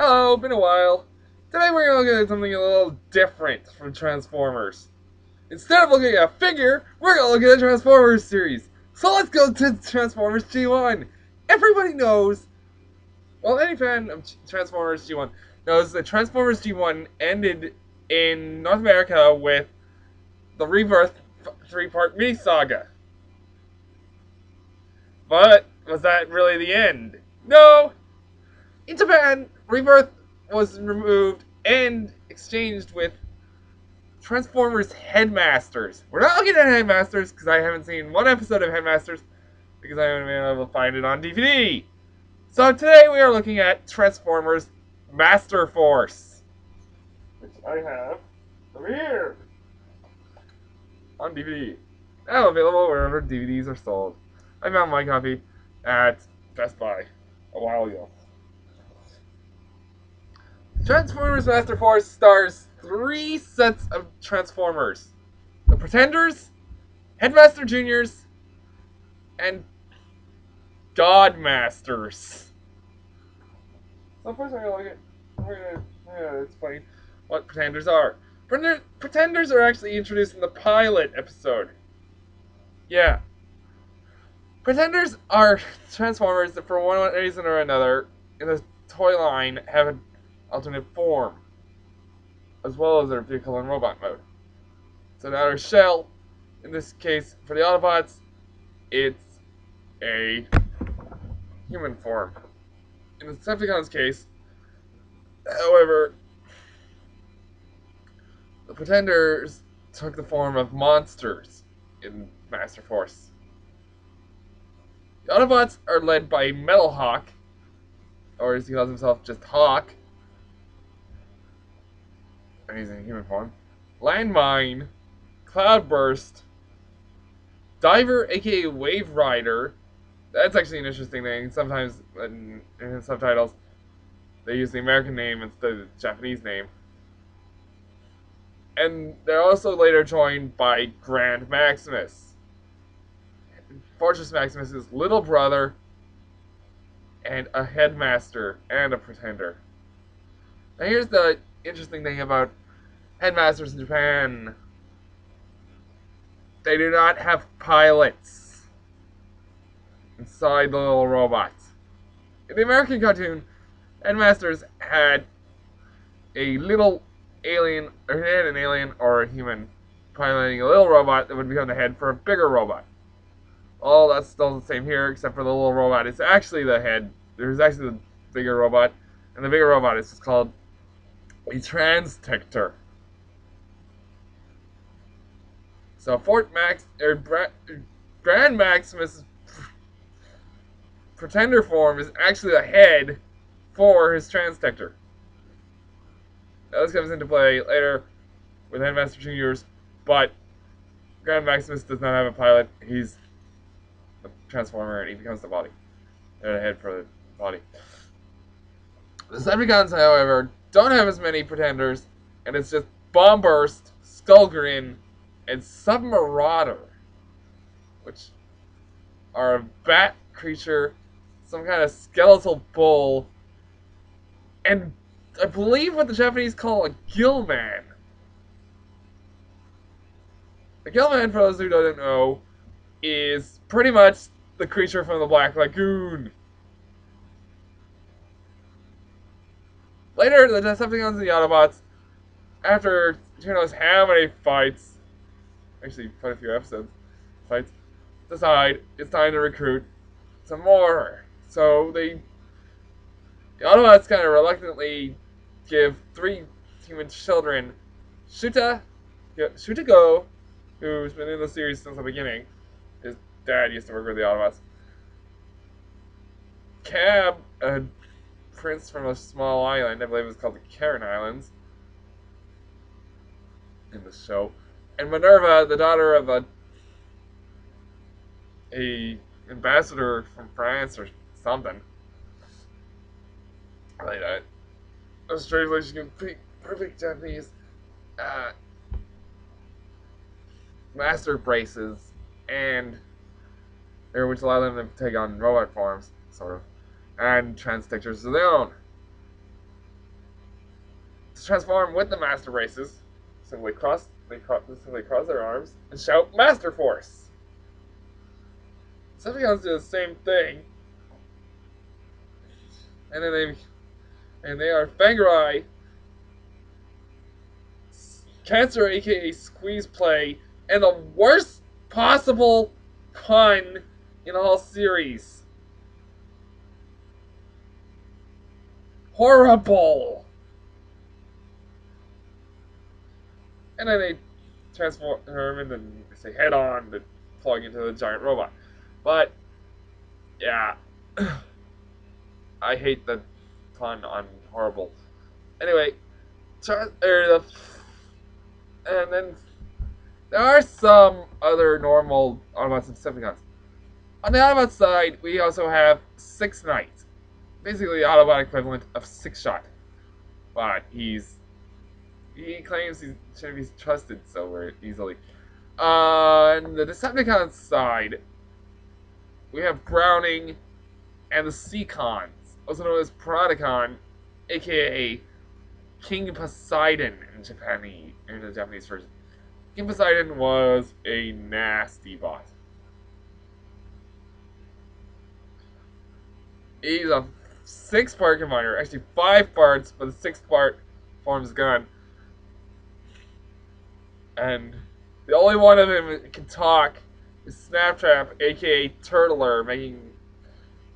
Hello, been a while. Today we're going to look at something a little different from Transformers. Instead of looking at a figure, we're going to look at a Transformers series. So let's go to Transformers G1. Everybody knows, well, any fan of Transformers G1 knows that Transformers G1 ended in North America with the Rebirth three-part mini-saga. But was that really the end? No! Rebirth was removed and exchanged with Transformers Headmasters. We're not looking at Headmasters because I haven't seen one episode of Headmasters because I haven't been able to find it on DVD. So today we are looking at Transformers Master Force, which I have over here on DVD. Now available wherever DVDs are sold. I found my copy at Best Buy a while ago. Transformers Master Force stars three sets of Transformers. The Pretenders, Headmaster Juniors, and Godmasters. So first I'm gonna look at we're gonna yeah, explain what Pretenders are. Pretenders are actually introduced in the pilot episode. Yeah. Pretenders are Transformers that for one reason or another in the toy line have an alternate form, as well as their vehicle and robot mode. So now their shell, in this case for the Autobots, it's a human form. In the Decepticons case, however, the Pretenders took the form of monsters in Master Force. The Autobots are led by Metal Hawk, or as he calls himself, just Hawk. He's in human form. Landmine, Cloudburst, Diver, aka Wave Rider. That's actually an interesting thing. Sometimes in, in subtitles, they use the American name instead of the Japanese name and they're also later joined by Grand Maximus. Fortress Maximus' is little brother, and a headmaster and a pretender. Now here's the interesting thing about headmasters in Japan. They do not have pilots inside the little robots. In the American cartoon, headmasters had a little alien, or had an alien or a human piloting a little robot that would become the head for a bigger robot. All that's still the same here, except for the little robot is actually the head. There's actually the bigger robot, and the bigger robot is called a Transtector. So Fort Max or Bra Grand Maximus Pretender form is actually a head for his Transtector. Now, this comes into play later with Headmaster Juniors, but Grand Maximus does not have a pilot. He's a transformer, and he becomes the body. And the head for the body. The Decepticons, however, don't have as many pretenders, and it's just Bombburst, Skullgrin, and Submarauder, which are a bat creature, some kind of skeletal bull, and I believe what the Japanese call a gillman. A gillman, for those who don't know, is pretty much the creature from the Black Lagoon. Later, the Decepticons and the Autobots, after who knows how many fights, actually quite a few episodes, fights, decide it's time to recruit some more. So they, the Autobots kind of reluctantly give three human children Shuta, Shuta Go, who's been in the series since the beginning. His dad used to work with the Autobots. Cab, a prince from a small island, I believe it was called the Karen Islands, in the show. And Minerva, the daughter of a a ambassador from France or something. Like that a translation can speak perfect Japanese uh, master braces and which allow them to take on robot forms, sort of, and Transtectors of their own. to transform with the Master Braces, simply cross they cross, simply cross their arms and shout Master Force. Decepticons do the same thing, and then they and they are Fangorai, Cancer, aka Squeeze Play, and the worst possible pun in all series. Horrible! And then they transform and then they say head on to plug into the giant robot. But, yeah. I hate the pun on horrible. Anyway, er, the, and then there are some other normal Autobots and Decepticons. On the Autobot side, we also have Six Knights, basically the Autobot equivalent of Six Shot, but he's he claims he shouldn't be trusted so easily. Uh, on the Decepticon side, we have Browning and the Seacons, also known as Predacon, aka King Poseidon in Japanese in the Japanese version. King Poseidon was a nasty bot. He's a six-part combiner, actually five parts, but the sixth part forms gun. And the only one of them can talk is Snaptrap, aka Turtler, making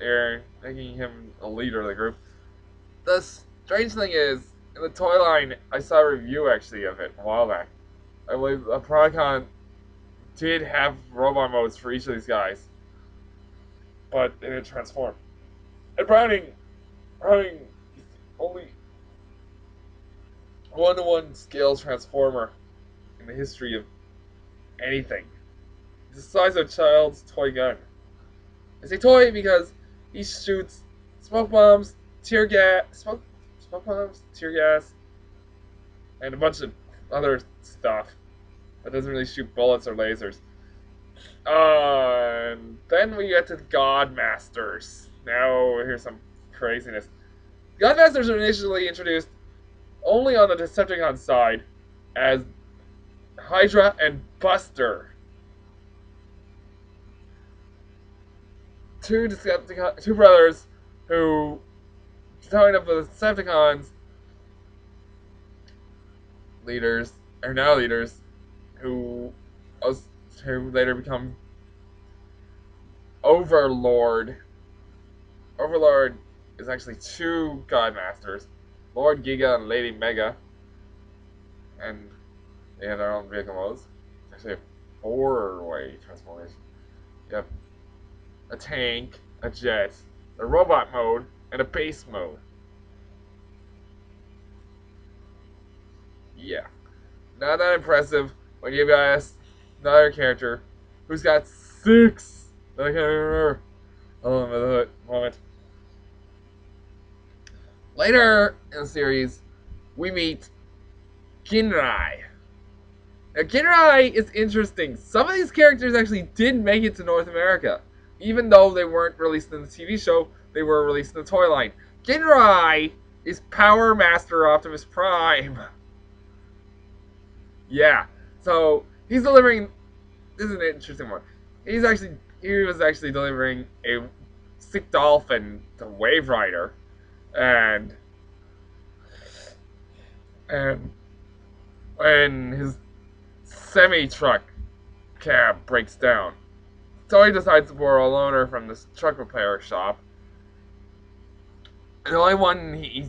er, making him a leader of the group. The strange thing is, in the toy line, I saw a review actually of it a while back. I believe a Predacon did have robot modes for each of these guys, but they didn't transform. And Browning, Browning only one-to-one scale transformer in the history of anything. It's the size of a child's toy gun. I say toy because he shoots smoke bombs, tear gas, smoke, smoke bombs, tear gas, and a bunch of other stuff that doesn't really shoot bullets or lasers. Uh, and then we get to God Masters. Now here's some craziness. Godmasters are initially introduced only on the Decepticon side as Hydra and Buster. Two Decepticon, two brothers who joined up with the Decepticons leaders, are now leaders, who who later become Overlord. Overlord is actually two Godmasters, Lord Giga and Lady Mega, and they have their own vehicle modes. Actually a four-way transformation. Have a tank, a jet, a robot mode, and a base mode. Yeah. Not that impressive when you guys another character who's got six that I can't remember. Oh, the moment. Later in the series, we meet Ginrai. Now, Ginrai is interesting. Some of these characters actually did make it to North America. Even though they weren't released in the TV show, they were released in the toy line. Ginrai is Power Master Optimus Prime. Yeah, so he's delivering. This is an interesting one. He's actually he was actually delivering a sick dolphin to Wave Rider, and and when his semi truck cab breaks down, so he decides to borrow a loaner from this truck repair shop. And the only one he,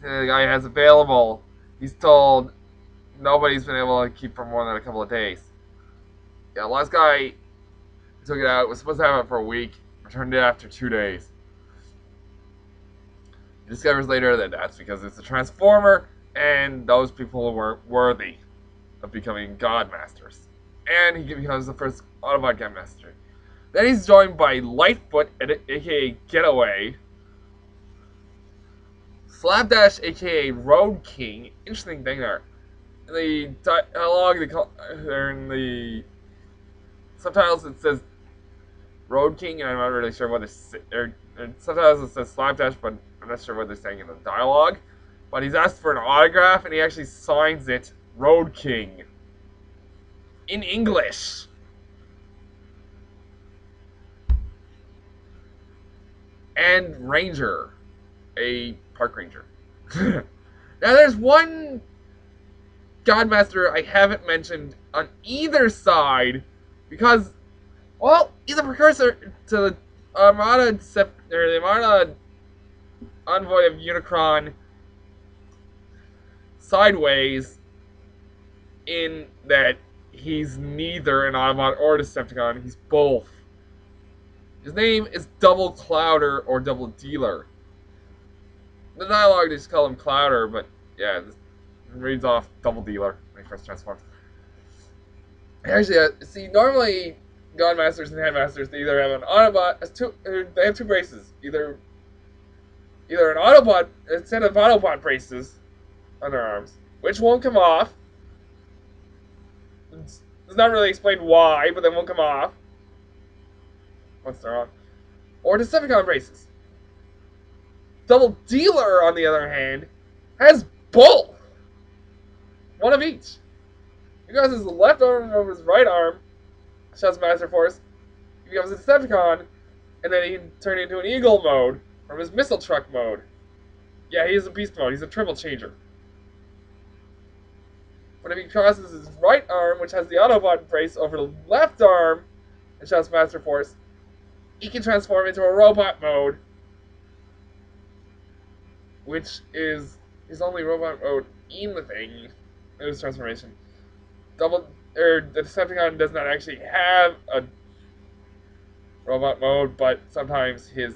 the guy has available, he's told nobody's been able to keep for more than a couple of days. Yeah, last guy took it out, was supposed to have it for a week, returned it after two days. He discovers later that that's because it's a transformer, and those people weren't worthy of becoming God Masters. And he becomes the first Autobot God Master. Then he's joined by Lightfoot, aka Getaway, Slapdash, aka Road King. Interesting thing there the dialogue, the in the subtitles it says Road King, and I'm not really sure what it's. Or, sometimes it says Slapdash, but I'm not sure what they're saying in the dialogue. but he's asked for an autograph and he actually signs it Road King in English. And Ranger, a park ranger. now there's one Godmaster I haven't mentioned on either side because, well, he's a precursor to the Armada, or the Armada envoy of Unicron sideways in that he's neither an Autobot or a Decepticon, he's both. His name is Double Clouder or Double Dealer. The dialogue they just call him Clouder, but yeah, reads off Double Dealer when he first transforms. Actually, uh, see, normally Godmasters and Headmasters they either have an Autobot, two, uh, they have two braces, either either an Autobot, instead of Autobot braces on their arms, which won't come off. It's, it's not really explained why, but they won't come off once they're on. Or Decepticon braces. Double Dealer, on the other hand, has both. One of each. He has his left arm over his right arm, shouts Master Force. He becomes a Decepticon, and then he can turn into an Eagle mode from his Missile Truck mode. Yeah, he is a Beast mode. He's a triple changer. When he crosses his right arm, which has the Autobot brace, over the left arm, and shouts Master Force, he can transform into a robot mode, which is his only robot mode in the thing. In his transformation. Double or the Decepticon does not actually have a robot mode, but sometimes his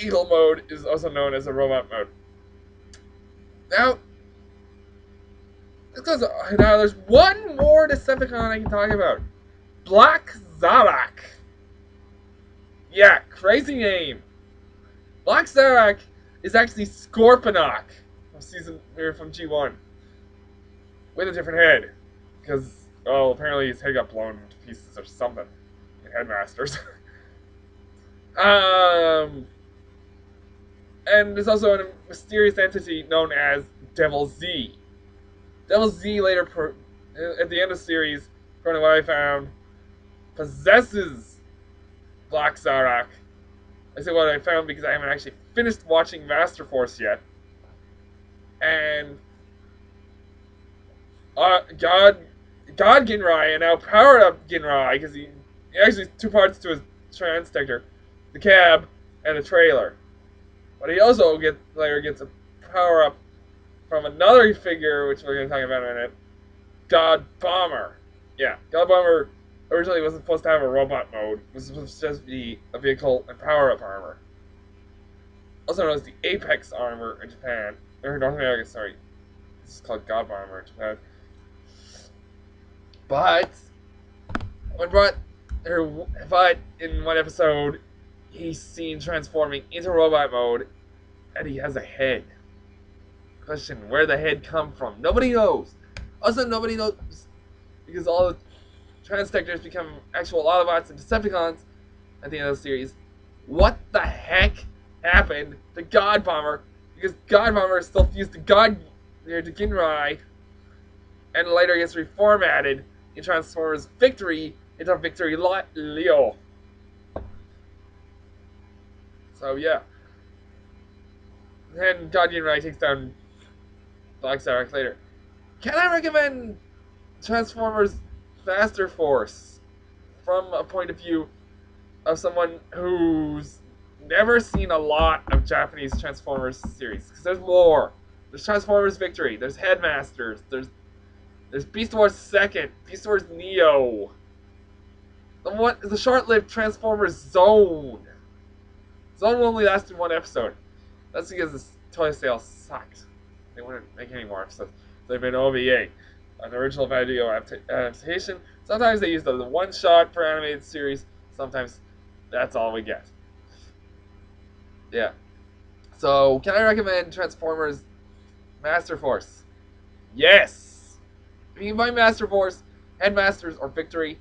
Eagle mode is also known as a robot mode. Now, because now there's one more Decepticon I can talk about. Black Zarak. Yeah, crazy name. Black Zarak is actually Scorponok from season or from G1 with a different head because well apparently his head got blown to pieces or something. Headmasters. um, and there's also a mysterious entity known as Devil Z. Devil Z later, per, at the end of the series, according to what I found, possesses Black Zarak. I say what I found because I haven't actually finished watching Master Force yet. And uh, God, God Ginrai, and now powered up Ginrai because he, actually two parts to his Transtector, the cab and the trailer. But he also get later gets a power up from another figure, which we're to talk about in a minute. God Bomber. Yeah, God Bomber originally wasn't supposed to have a robot mode. It was supposed to just be a vehicle and power up armor. Also known as the Apex armor in Japan. Or North America, sorry. This is called God Bomber in Japan. But when brought or but in one episode he's seen transforming into robot mode and he has a head. Question, where the head come from? Nobody knows. Also nobody knows because all the Transtectors become actual Autobots and Decepticons at the end of the series. What the heck happened to God Bomber? Because God Bomber is still fused to God near to Ginrai and later gets reformatted in Transformers Victory into Victory Leo. So yeah. Then God Ginrai takes down Black Zarak later. Can I recommend Transformers Master Force from a point of view of someone who's never seen a lot of Japanese Transformers series? Because there's more. There's Transformers Victory. There's Headmasters. There's there's Beast Wars Second. Beast Wars Neo. The one the short-lived Transformers Zone. Zone only lasted one episode. That's because the toy sales sucked. They wouldn't make any more episodes. So they made OVA, an original video adaptation. Sometimes they use the one shot per animated series. Sometimes that's all we get. Yeah. So, can I recommend Transformers Master Force? Yes! You can Master Force, Headmasters, or Victory,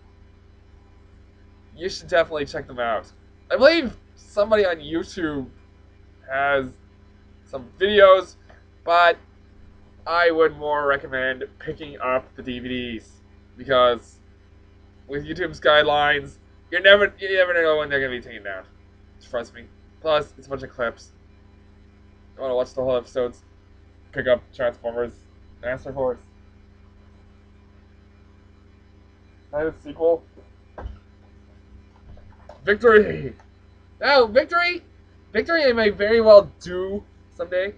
you should definitely check them out. I believe somebody on YouTube has some videos, but I would more recommend picking up the DVDs because with YouTube's guidelines, you're never you never know when they're gonna be taken down. Trust me. Plus, it's a bunch of clips. Want to watch the whole episodes. Pick up Transformers, Master Force. That is sequel. Victory! Oh, victory! Victory I may very well do someday,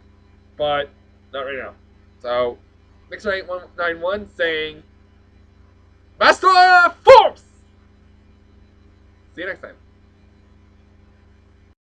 but not right now. So, Nickster891 saying, Master Force! See you next time.